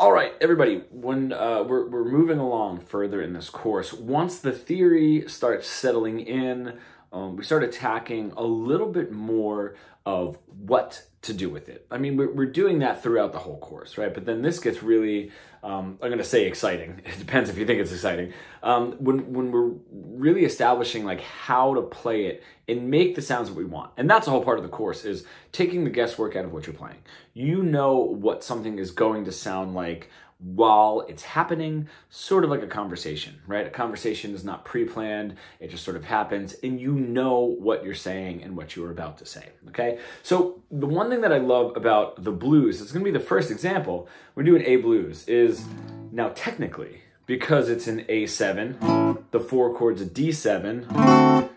All right, everybody, when uh, we're, we're moving along further in this course, once the theory starts settling in, um, we start attacking a little bit more of what to do with it. I mean, we're, we're doing that throughout the whole course, right? But then this gets really, um, I'm going to say exciting. It depends if you think it's exciting. Um, when, when we're really establishing like how to play it and make the sounds that we want. And that's a whole part of the course is taking the guesswork out of what you're playing. You know what something is going to sound like while it's happening, sort of like a conversation, right? A conversation is not pre planned, it just sort of happens, and you know what you're saying and what you're about to say, okay? So, the one thing that I love about the blues, it's gonna be the first example, we're doing A blues, is now technically, because it's an A7, the four chords a D7,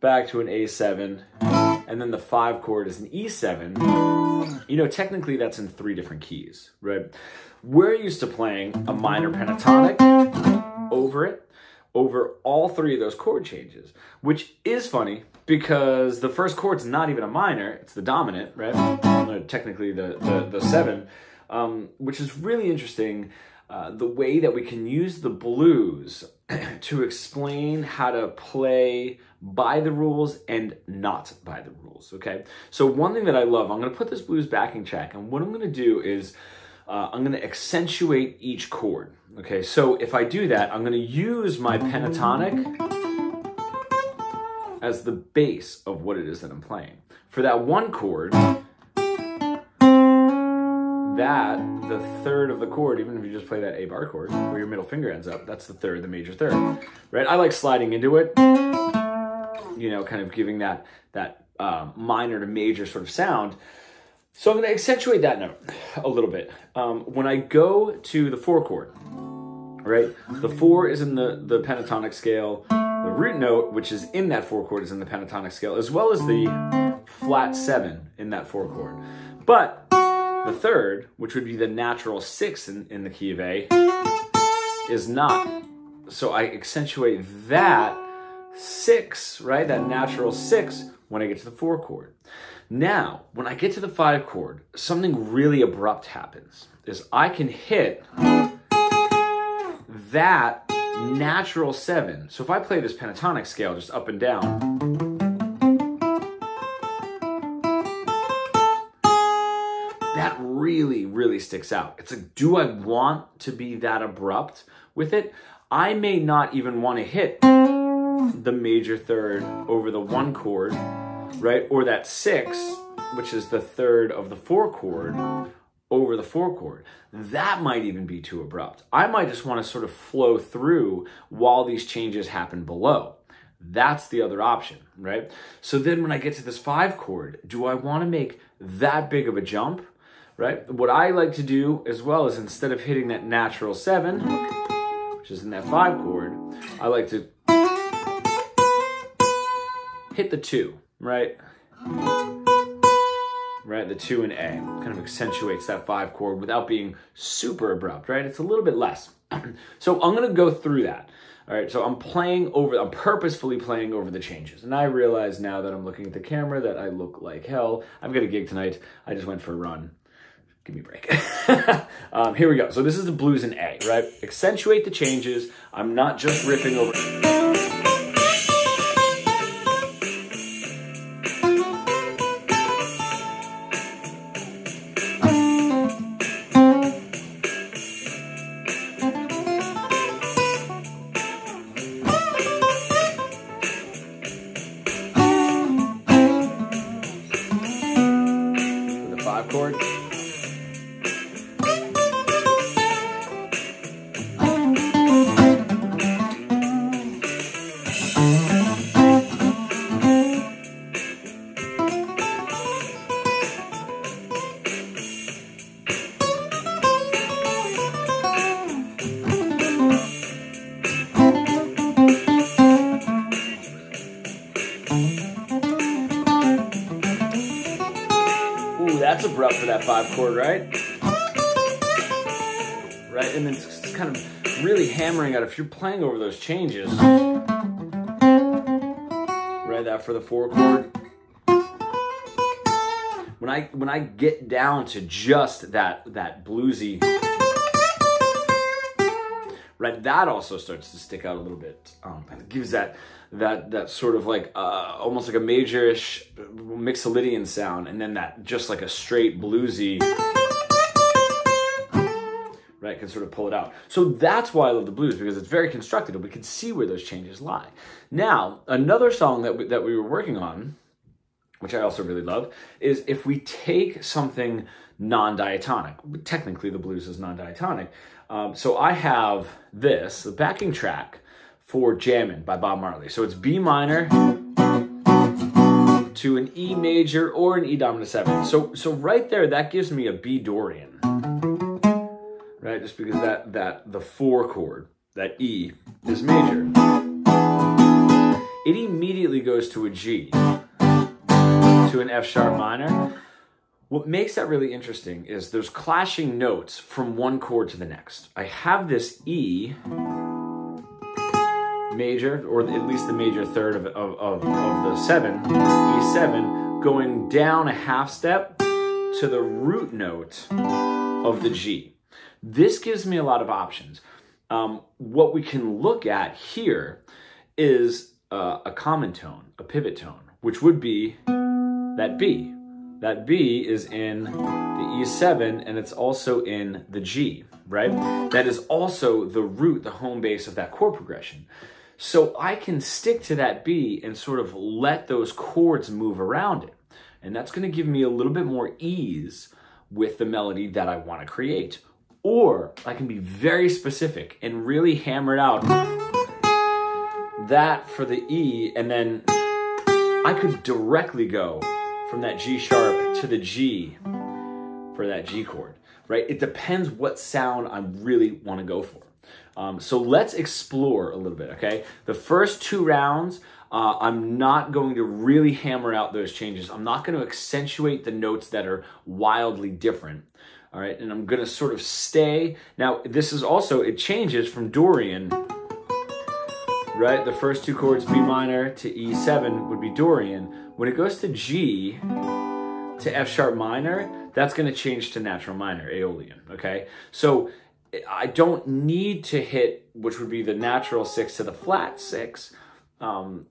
back to an A7, and then the five chord is an E7, you know, technically that's in three different keys, right? We're used to playing a minor pentatonic over it, over all three of those chord changes, which is funny because the first chord's not even a minor, it's the dominant, right? Technically the, the, the seven, um, which is really interesting. Uh, the way that we can use the blues to explain how to play by the rules and not by the rules, okay? So one thing that I love, I'm gonna put this blues backing track, and what I'm gonna do is uh, I'm to accentuate each chord. Okay, so if I do that, I'm going to use my pentatonic as the base of what it is that I'm playing. For that one chord, that, the third of the chord, even if you just play that A bar chord where your middle finger ends up, that's the third, the major third, right? I like sliding into it, you know, kind of giving that, that uh, minor to major sort of sound. So I'm going to accentuate that note a little bit. Um, when I go to the four chord, right, the four is in the, the pentatonic scale. The root note, which is in that four chord, is in the pentatonic scale, as well as the flat seven in that four chord. But the third, which would be the natural six in, in the key of A, is not. So I accentuate that six, right, that natural six, when I get to the four chord. Now, when I get to the five chord, something really abrupt happens. Is I can hit that natural seven. So if I play this pentatonic scale just up and down, that really, really sticks out. It's like, do I want to be that abrupt with it? I may not even want to hit the major third over the one chord right? Or that six, which is the third of the four chord, over the four chord. That might even be too abrupt. I might just want to sort of flow through while these changes happen below. That's the other option, right? So then when I get to this five chord, do I want to make that big of a jump, right? What I like to do as well is instead of hitting that natural seven, which is in that five chord, I like to hit the two, right? Right, the two and A kind of accentuates that five chord without being super abrupt, right? It's a little bit less. so I'm gonna go through that. All right, so I'm playing over, I'm purposefully playing over the changes. And I realize now that I'm looking at the camera that I look like hell. I've got a gig tonight. I just went for a run. Give me a break. um, here we go. So this is the blues in A, right? Accentuate the changes. I'm not just ripping over. That five chord, right? Right, and then it's kind of really hammering out if you're playing over those changes. Right, that for the four chord. When I when I get down to just that that bluesy right? That also starts to stick out a little bit. Um, and gives that that that sort of like uh, almost like a majorish mixolydian sound, and then that just like a straight bluesy right, can sort of pull it out. So that's why I love the blues because it's very constructed and we can see where those changes lie. Now, another song that we, that we were working on, which I also really love, is if we take something non-diatonic. Technically, the blues is non-diatonic. Um, so I have this, the backing track for Jammin' by Bob Marley. So it's B minor to an E major or an E dominant 7. So, so right there, that gives me a B Dorian right? Just because that, that the four chord, that E, is major. It immediately goes to a G, to an F sharp minor. What makes that really interesting is there's clashing notes from one chord to the next. I have this E major, or at least the major third of, of, of, of the seven, E7, going down a half step to the root note of the G. This gives me a lot of options. Um, what we can look at here is uh, a common tone, a pivot tone, which would be that B. That B is in the E7 and it's also in the G, right? That is also the root, the home base of that chord progression. So I can stick to that B and sort of let those chords move around it. And that's going to give me a little bit more ease with the melody that I want to create. Or I can be very specific and really hammer it out that for the E, and then I could directly go from that G sharp to the G for that G chord, right? It depends what sound I really want to go for. Um, so let's explore a little bit, okay? The first two rounds, uh, I'm not going to really hammer out those changes. I'm not going to accentuate the notes that are wildly different. All right, and I'm gonna sort of stay. Now, this is also, it changes from Dorian, right? The first two chords, B minor to E7 would be Dorian. When it goes to G to F sharp minor, that's gonna change to natural minor, Aeolian, okay? So I don't need to hit, which would be the natural six to the flat six, um,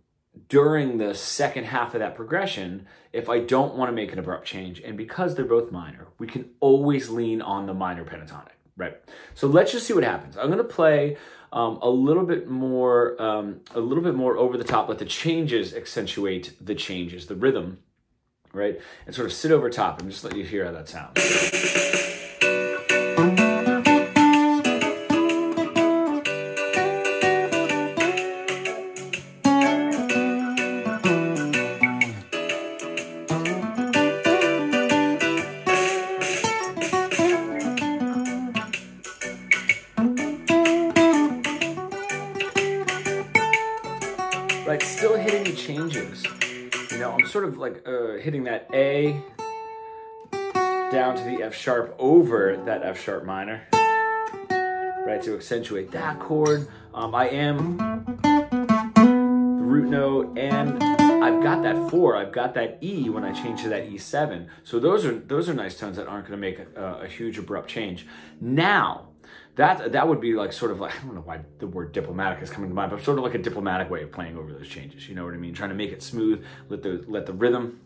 during the second half of that progression if I don't want to make an abrupt change. And because they're both minor, we can always lean on the minor pentatonic, right? So let's just see what happens. I'm going to play um, a little bit more, um, a little bit more over the top. Let the changes accentuate the changes, the rhythm, right? And sort of sit over top and just let you hear how that sounds. Sort of like uh, hitting that A down to the F sharp over that F sharp minor, right, to accentuate that chord. Um, I am the root note and I've got that four, I've got that E when I change to that E7. So those are those are nice tones that aren't gonna make a, a huge abrupt change. Now, that that would be like sort of like I don't know why the word diplomatic is coming to mind, but sort of like a diplomatic way of playing over those changes. You know what I mean? Trying to make it smooth, let the let the rhythm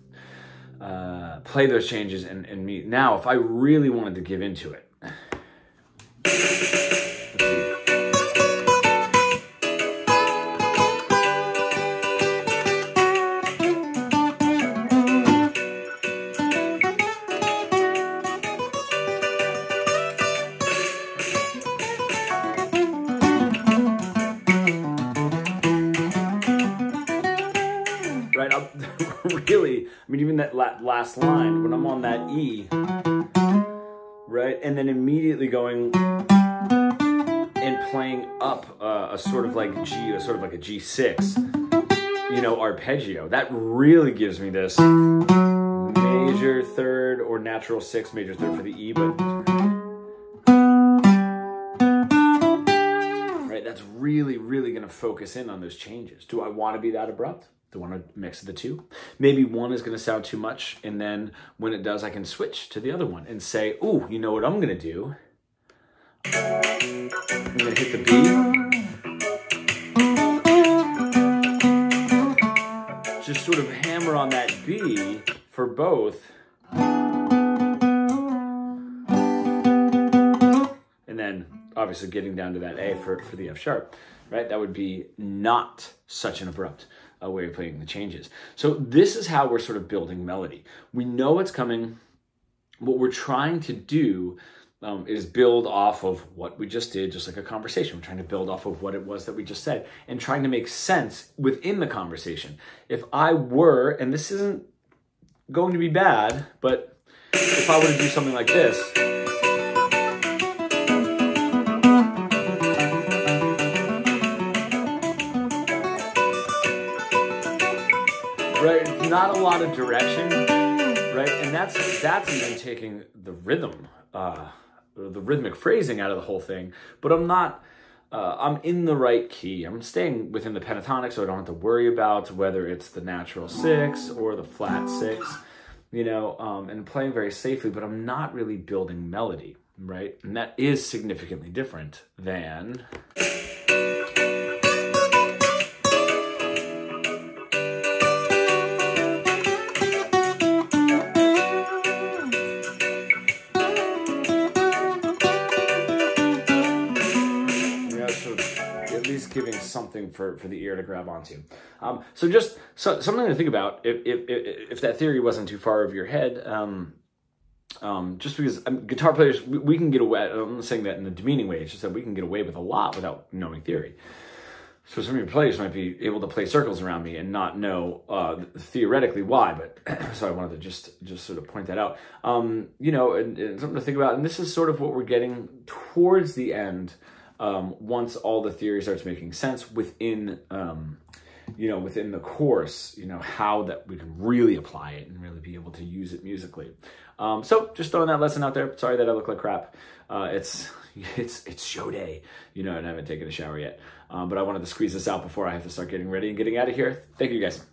uh, play those changes and, and meet. Now, if I really wanted to give into it. that last line when I'm on that E, right? And then immediately going and playing up uh, a sort of like G, a sort of like a G6, you know, arpeggio. That really gives me this major third or natural six major third for the E, but right, that's really, really gonna focus in on those changes. Do I wanna be that abrupt? Want to mix the two? Maybe one is going to sound too much, and then when it does, I can switch to the other one and say, "Oh, you know what I'm going to do? I'm gonna hit the B. Just sort of hammer on that B for both. And then obviously getting down to that A for, for the F sharp, right? That would be not such an abrupt uh, way of playing the changes. So this is how we're sort of building melody. We know what's coming. What we're trying to do um, is build off of what we just did, just like a conversation. We're trying to build off of what it was that we just said and trying to make sense within the conversation. If I were, and this isn't going to be bad, but if I were to do something like this, right? Not a lot of direction, right? And that's that's even taking the rhythm. Uh, the rhythmic phrasing out of the whole thing, but I'm not. Uh, I'm in the right key. I'm staying within the pentatonic, so I don't have to worry about whether it's the natural six or the flat six, you know, um, and playing very safely. But I'm not really building melody, right? And that is significantly different than. Something for, for the ear to grab onto. Um, so just so, something to think about if, if, if, that theory wasn't too far over your head, um, um, just because um, guitar players, we, we, can get away, I'm not saying that in a demeaning way, it's just that we can get away with a lot without knowing theory. So some of your players might be able to play circles around me and not know uh, theoretically why, but so I wanted to just just sort of point that out. Um, you know, and, and something to think about. And this is sort of what we're getting towards the end um, once all the theory starts making sense within, um, you know, within the course, you know, how that we can really apply it and really be able to use it musically. Um, so just throwing that lesson out there. Sorry that I look like crap. Uh, it's it's it's show day, you know, and I haven't taken a shower yet. Um, but I wanted to squeeze this out before I have to start getting ready and getting out of here. Thank you guys.